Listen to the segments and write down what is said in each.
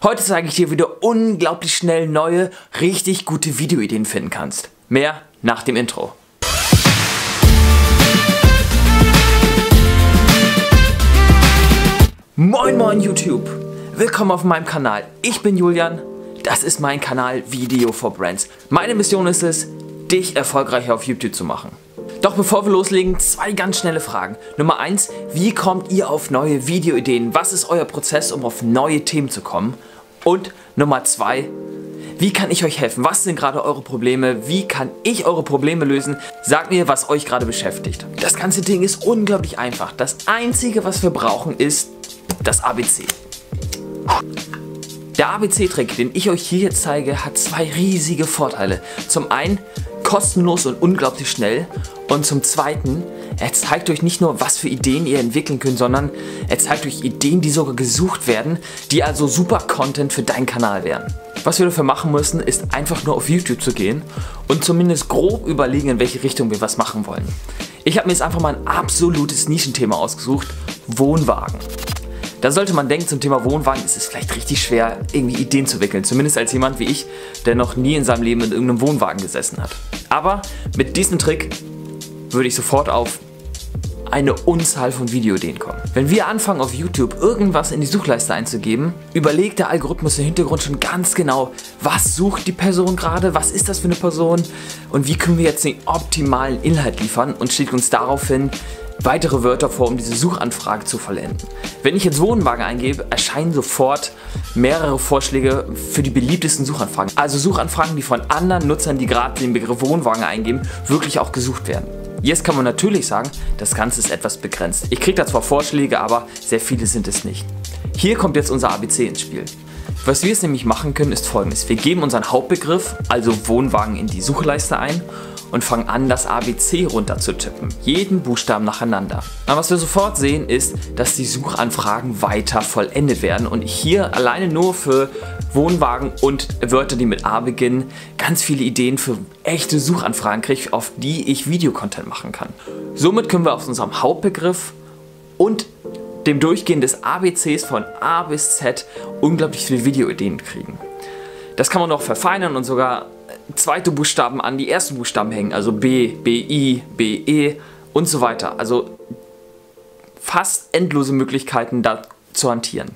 Heute zeige ich dir, wie du unglaublich schnell neue, richtig gute Videoideen finden kannst. Mehr nach dem Intro. Moin moin YouTube! Willkommen auf meinem Kanal. Ich bin Julian, das ist mein Kanal Video for Brands. Meine Mission ist es, dich erfolgreicher auf YouTube zu machen. Doch bevor wir loslegen, zwei ganz schnelle Fragen. Nummer eins: wie kommt ihr auf neue Videoideen? Was ist euer Prozess, um auf neue Themen zu kommen? Und Nummer zwei: wie kann ich euch helfen? Was sind gerade eure Probleme? Wie kann ich eure Probleme lösen? Sagt mir, was euch gerade beschäftigt. Das ganze Ding ist unglaublich einfach. Das einzige, was wir brauchen, ist das ABC. Der ABC-Trick, den ich euch hier jetzt zeige, hat zwei riesige Vorteile. Zum einen kostenlos und unglaublich schnell und zum zweiten, er zeigt euch nicht nur, was für Ideen ihr entwickeln könnt, sondern er zeigt euch Ideen, die sogar gesucht werden, die also super Content für deinen Kanal wären. Was wir dafür machen müssen, ist einfach nur auf YouTube zu gehen und zumindest grob überlegen, in welche Richtung wir was machen wollen. Ich habe mir jetzt einfach mal ein absolutes Nischenthema ausgesucht, Wohnwagen. Da sollte man denken, zum Thema Wohnwagen ist es vielleicht richtig schwer, irgendwie Ideen zu wickeln. Zumindest als jemand wie ich, der noch nie in seinem Leben in irgendeinem Wohnwagen gesessen hat. Aber mit diesem Trick würde ich sofort auf eine Unzahl von Videoideen kommen. Wenn wir anfangen auf YouTube irgendwas in die Suchleiste einzugeben, überlegt der Algorithmus im Hintergrund schon ganz genau, was sucht die Person gerade, was ist das für eine Person und wie können wir jetzt den optimalen Inhalt liefern und schlägt uns daraufhin weitere Wörter vor, um diese Suchanfrage zu vollenden. Wenn ich jetzt Wohnwagen eingebe, erscheinen sofort mehrere Vorschläge für die beliebtesten Suchanfragen. Also Suchanfragen, die von anderen Nutzern, die gerade den Begriff Wohnwagen eingeben, wirklich auch gesucht werden. Jetzt kann man natürlich sagen, das Ganze ist etwas begrenzt. Ich kriege da zwar Vorschläge, aber sehr viele sind es nicht. Hier kommt jetzt unser ABC ins Spiel. Was wir jetzt nämlich machen können, ist folgendes. Wir geben unseren Hauptbegriff, also Wohnwagen, in die Suchleiste ein und fangen an, das ABC runterzutippen. Jeden Buchstaben nacheinander. Aber was wir sofort sehen, ist, dass die Suchanfragen weiter vollendet werden und hier alleine nur für Wohnwagen und Wörter, die mit A beginnen, ganz viele Ideen für echte Suchanfragen kriege, auf die ich Videocontent machen kann. Somit können wir aus unserem Hauptbegriff und dem Durchgehen des ABCs von A bis Z unglaublich viele Videoideen kriegen. Das kann man noch verfeinern und sogar zweite Buchstaben an die ersten Buchstaben hängen, also B, BI, BE und so weiter. Also fast endlose Möglichkeiten da zu hantieren.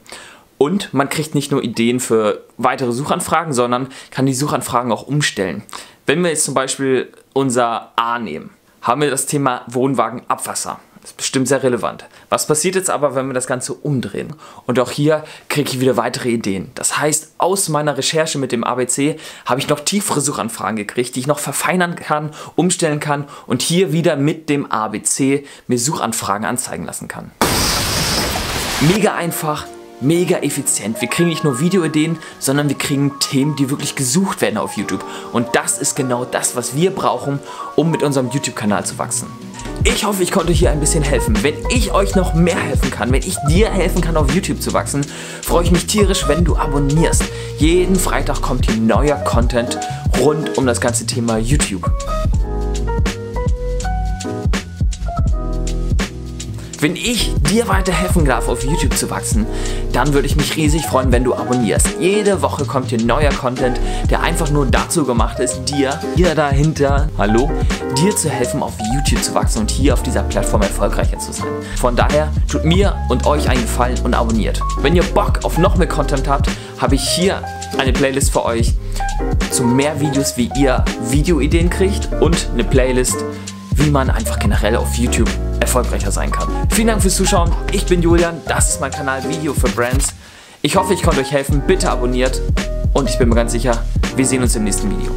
Und man kriegt nicht nur Ideen für weitere Suchanfragen, sondern kann die Suchanfragen auch umstellen. Wenn wir jetzt zum Beispiel unser A nehmen, haben wir das Thema Wohnwagen Abwasser. Das ist bestimmt sehr relevant. Was passiert jetzt aber, wenn wir das Ganze umdrehen? Und auch hier kriege ich wieder weitere Ideen. Das heißt, aus meiner Recherche mit dem ABC habe ich noch tiefere Suchanfragen gekriegt, die ich noch verfeinern kann, umstellen kann und hier wieder mit dem ABC mir Suchanfragen anzeigen lassen kann. Mega einfach, mega effizient. Wir kriegen nicht nur Videoideen, sondern wir kriegen Themen, die wirklich gesucht werden auf YouTube. Und das ist genau das, was wir brauchen, um mit unserem YouTube-Kanal zu wachsen. Ich hoffe, ich konnte hier ein bisschen helfen. Wenn ich euch noch mehr helfen kann, wenn ich dir helfen kann, auf YouTube zu wachsen, freue ich mich tierisch, wenn du abonnierst. Jeden Freitag kommt hier neuer Content rund um das ganze Thema YouTube. Wenn ich dir weiterhelfen darf, auf YouTube zu wachsen, dann würde ich mich riesig freuen, wenn du abonnierst. Jede Woche kommt hier neuer Content, der einfach nur dazu gemacht ist, dir, hier dahinter, hallo, dir zu helfen, auf YouTube zu wachsen und hier auf dieser Plattform erfolgreicher zu sein. Von daher tut mir und euch einen Gefallen und abonniert. Wenn ihr Bock auf noch mehr Content habt, habe ich hier eine Playlist für euch zu mehr Videos, wie ihr Videoideen kriegt und eine Playlist, wie man einfach generell auf YouTube erfolgreicher sein kann. Vielen Dank fürs Zuschauen. Ich bin Julian. Das ist mein Kanal Video für Brands. Ich hoffe, ich konnte euch helfen. Bitte abonniert. Und ich bin mir ganz sicher, wir sehen uns im nächsten Video.